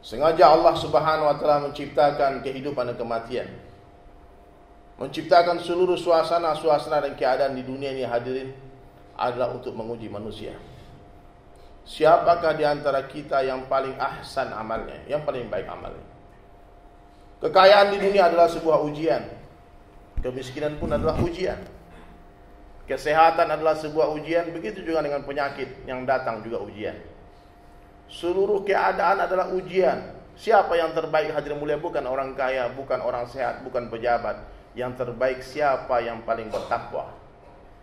Sengaja Allah Subhanahu wa taala menciptakan kehidupan dan kematian. Menciptakan seluruh suasana-suasana dan keadaan di dunia ini hadirin adalah untuk menguji manusia. Siapakah di antara kita yang paling ahsan amalnya, yang paling baik amalnya? Kekayaan di dunia adalah sebuah ujian. Kemiskinan pun adalah ujian. Kesehatan adalah sebuah ujian, begitu juga dengan penyakit yang datang juga ujian. Seluruh keadaan adalah ujian. Siapa yang terbaik hadirin mulia bukan orang kaya, bukan orang sehat, bukan pejabat. Yang terbaik siapa yang paling bertakwa.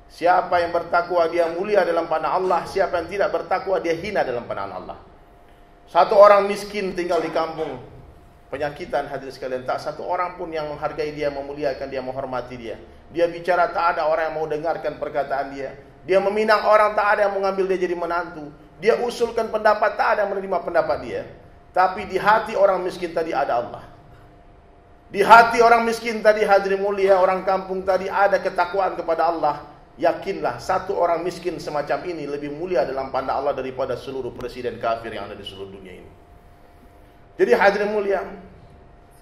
Siapa yang bertakwa dia mulia dalam pandangan Allah, siapa yang tidak bertakwa dia hina dalam pandangan Allah. Satu orang miskin tinggal di kampung, penyakitan hadirin sekalian, tak satu orang pun yang menghargai dia, memuliakan dia, menghormati dia. Dia bicara tak ada orang yang mau dengarkan perkataan dia. Dia meminang orang tak ada yang mengambil dia jadi menantu. Dia usulkan pendapat tak ada yang menerima pendapat dia. Tapi di hati orang miskin tadi ada Allah. Di hati orang miskin tadi hadirin mulia, orang kampung tadi ada ketakwaan kepada Allah. Yakinlah satu orang miskin semacam ini lebih mulia dalam pandang Allah daripada seluruh presiden kafir yang ada di seluruh dunia ini. Jadi hadirin mulia,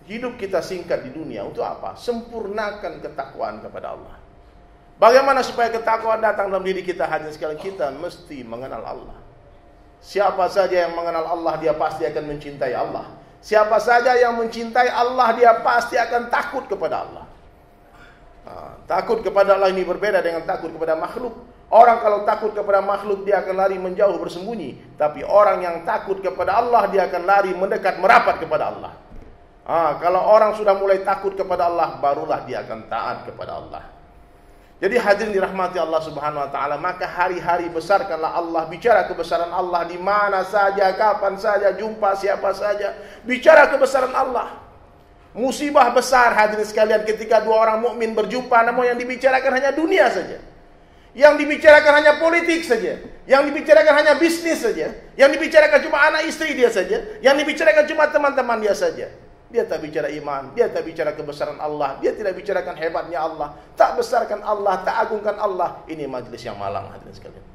hidup kita singkat di dunia untuk apa? Sempurnakan ketakwaan kepada Allah. Bagaimana supaya ketakwaan datang dalam diri kita hanya sekali kita mesti mengenal Allah. Siapa saja yang mengenal Allah dia pasti akan mencintai Allah. Siapa saja yang mencintai Allah dia pasti akan takut kepada Allah. Nah, takut kepada Allah ini berbeda dengan takut kepada makhluk. Orang kalau takut kepada makhluk dia akan lari menjauh bersembunyi. Tapi orang yang takut kepada Allah dia akan lari mendekat merapat kepada Allah. Ah, kalau orang sudah mulai takut kepada Allah, barulah dia akan taat kepada Allah. Jadi hadirin dirahmati Allah Subhanahu wa taala, maka hari-hari besarkanlah Allah, bicara kebesaran Allah di mana saja, kapan saja, jumpa siapa saja, bicara kebesaran Allah. Musibah besar hadirin sekalian ketika dua orang mukmin berjumpa namun yang dibicarakan hanya dunia saja. Yang dibicarakan hanya politik saja. Yang dibicarakan hanya bisnis saja. Yang dibicarakan cuma anak istri dia saja. Yang dibicarakan cuma teman-teman dia saja. Dia tak bicara iman, dia tak bicara kebesaran Allah, dia tidak bicarakan hebatnya Allah, tak besarkan Allah, tak agungkan Allah. Ini majlis yang malang hadirin sekalian.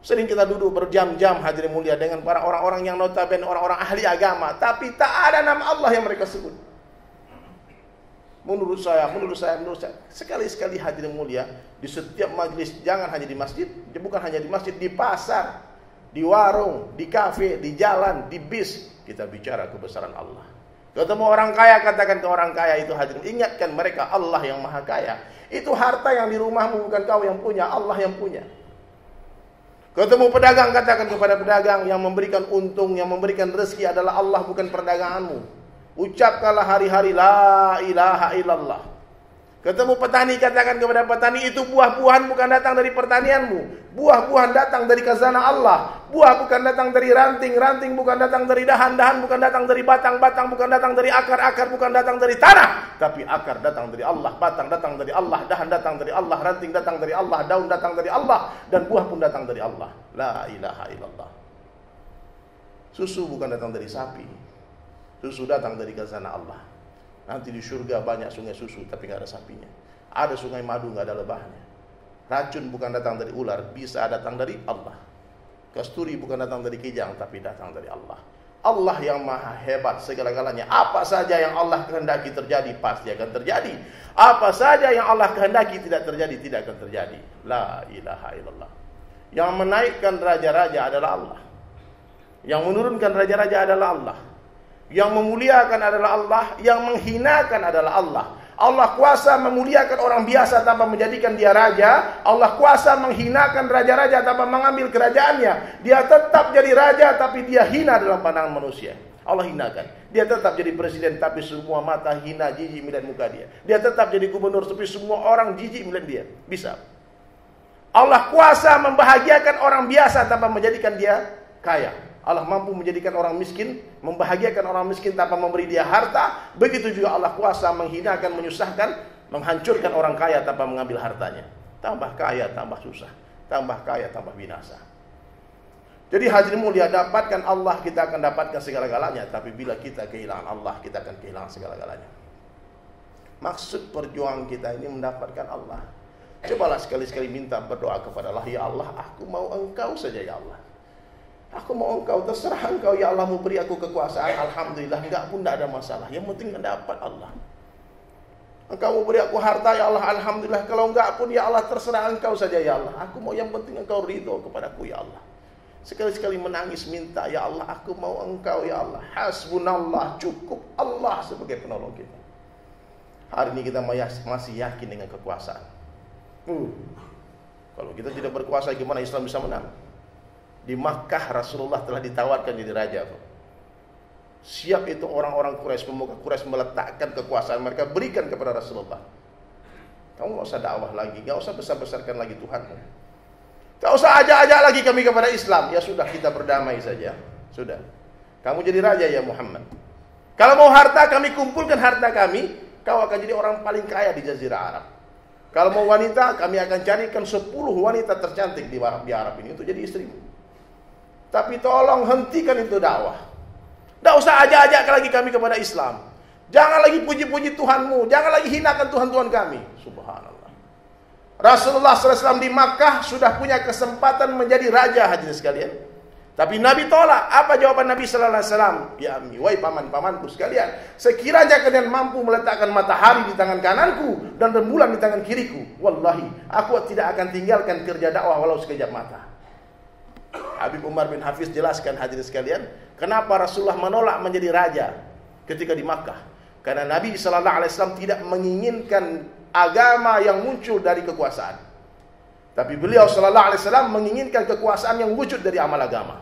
Sering kita duduk berjam-jam hadirin mulia dengan para orang-orang yang notabene orang-orang ahli agama, tapi tak ada nama Allah yang mereka sebut. Menurut saya, menurut saya, menurut saya, sekali-sekali hadirin mulia di setiap majlis jangan hanya di masjid, bukan hanya di masjid, di pasar, di warung, di kafe, di jalan, di bis, kita bicara kebesaran Allah. Ketemu orang kaya, katakan ke orang kaya itu hadirin. Ingatkan mereka Allah yang maha kaya. Itu harta yang di rumahmu bukan kau yang punya, Allah yang punya. Ketemu pedagang, katakan kepada pedagang yang memberikan untung, yang memberikan rezeki adalah Allah bukan perdaganganmu. Ucapkanlah hari-hari la ilaha illallah. Ketemu petani katakan kepada petani itu buah-buahan bukan datang dari pertanianmu. Buah-buahan datang dari khazanah Allah. Buah bukan datang dari ranting, ranting bukan datang dari dahan, dahan bukan datang dari batang, batang bukan datang dari akar, akar bukan datang dari tanah. Tapi akar datang dari Allah, batang datang dari Allah, dahan datang dari Allah, ranting datang dari Allah, daun datang dari Allah, dan buah pun datang dari Allah. La ilaha illallah. Susu bukan datang dari sapi. Susu datang dari khazanah Allah. Nanti di surga banyak sungai susu tapi nggak ada sapinya. Ada sungai madu nggak ada lebahnya. Racun bukan datang dari ular, bisa datang dari Allah. Kasturi bukan datang dari kijang tapi datang dari Allah. Allah yang maha hebat segala-galanya. Apa saja yang Allah kehendaki terjadi pasti akan terjadi. Apa saja yang Allah kehendaki tidak terjadi tidak akan terjadi. La ilaha illallah. Yang menaikkan raja-raja adalah Allah. Yang menurunkan raja-raja adalah Allah. Yang memuliakan adalah Allah, yang menghinakan adalah Allah. Allah kuasa memuliakan orang biasa tanpa menjadikan dia raja. Allah kuasa menghinakan raja-raja tanpa mengambil kerajaannya. Dia tetap jadi raja tapi dia hina dalam pandangan manusia. Allah hinakan. Dia tetap jadi presiden tapi semua mata hina jijik melihat muka dia. Dia tetap jadi gubernur tapi semua orang jijik melihat dia. Bisa. Allah kuasa membahagiakan orang biasa tanpa menjadikan dia kaya. Allah mampu menjadikan orang miskin, membahagiakan orang miskin tanpa memberi dia harta. Begitu juga Allah kuasa menghinakan, menyusahkan, menghancurkan orang kaya tanpa mengambil hartanya. Tambah kaya, tambah susah. Tambah kaya, tambah binasa. Jadi hadirin mulia, dapatkan Allah, kita akan dapatkan segala-galanya. Tapi bila kita kehilangan Allah, kita akan kehilangan segala-galanya. Maksud perjuangan kita ini mendapatkan Allah. Cobalah sekali-sekali minta berdoa kepada Allah, Ya Allah, aku mau engkau saja ya Allah. Aku mau engkau, terserah engkau ya Allah mau beri aku kekuasaan. Alhamdulillah, enggak pun tidak ada masalah. Yang penting mendapat Allah. Engkau mau beri aku harta ya Allah, Alhamdulillah. Kalau enggak pun ya Allah terserah engkau saja ya Allah. Aku mau yang penting engkau ridho kepadaku ya Allah. Sekali-sekali menangis minta ya Allah, aku mau engkau ya Allah. Hasbunallah, cukup Allah sebagai penolong kita. Hari ini kita masih yakin dengan kekuasaan. Uh, kalau kita tidak berkuasa gimana Islam bisa menang? Di Makkah Rasulullah telah ditawarkan jadi raja. Siap itu orang-orang Quraisy, pemuka Quraisy meletakkan kekuasaan mereka berikan kepada Rasulullah. Kamu nggak usah dakwah lagi, nggak usah besar-besarkan lagi Tuhanmu. Nggak usah ajak-ajak lagi kami kepada Islam. Ya sudah kita berdamai saja. Sudah. Kamu jadi raja ya Muhammad. Kalau mau harta kami kumpulkan harta kami, kau akan jadi orang paling kaya di Jazirah Arab. Kalau mau wanita, kami akan carikan 10 wanita tercantik di Arab, di Arab ini untuk jadi istrimu. Tapi tolong hentikan itu dakwah. Tidak usah ajak-ajak lagi kami kepada Islam. Jangan lagi puji-puji Tuhanmu. Jangan lagi hinakan Tuhan-Tuhan kami. Subhanallah. Rasulullah SAW di Makkah sudah punya kesempatan menjadi raja hadirin sekalian. Tapi Nabi tolak. Apa jawaban Nabi Wasallam? Ya ammi, wahai paman-pamanku sekalian, sekiranya kalian mampu meletakkan matahari di tangan kananku dan rembulan di tangan kiriku, wallahi, aku tidak akan tinggalkan kerja dakwah walau sekejap mata. Habib Umar bin Hafiz jelaskan hadirin sekalian, Kenapa Rasulullah menolak menjadi raja ketika di Makkah? Karena Nabi Shallallahu Alaihi Wasallam tidak menginginkan agama yang muncul dari kekuasaan. Tapi beliau Shallallahu Alaihi Wasallam menginginkan kekuasaan yang wujud dari amal agama.